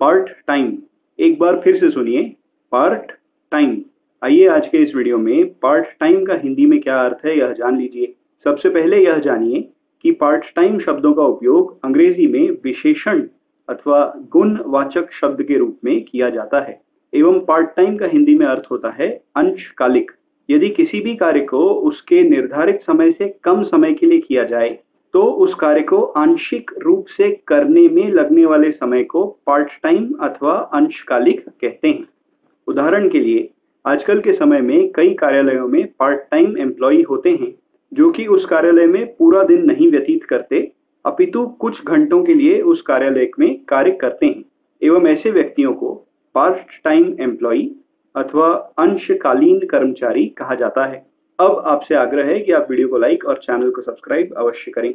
Part time एक बार फिर से सुनिए पार्ट टाइम आइए आज के इस वीडियो में पार्ट टाइम का हिंदी में क्या अर्थ है यह जान लीजिए। सबसे पहले यह जानिए कि पार्ट टाइम शब्दों का उपयोग अंग्रेज़ी में विशेषण अथवा गुणवाचक शब्द के रूप में किया जाता है। एवं पार्ट टाइम का हिंदी में अर्थ होता है अंशकालिक। यदि किसी भी कार्य को उसके निर्धारित समय से कम समय के लिए किया जाए तो उस कार्य को आंशिक रूप से करने में लगने वाले समय को पार्ट टाइम अथवा अंशकालिक कहते हैं। उदाहरण के लिए, आजकल के समय में कई कार्यालयों में पार्ट टाइम एम्प्लॉय होते हैं, जो कि उस कार्यालय में पूरा दिन नहीं व्यतीत करते, अपितु कुछ घंटों के लिए उस कार्यालय में कार्य करते हैं, एवं ऐसे व्यक्तियों को पार्ट टाइम एम्प्लॉय अथवा अंशकालीन कर्मचारी कहा जाता है। अब आपसे आग्रह है कि आप वीडियो को लाइक और चैनल को सब्सक्राइब अवश्य करें।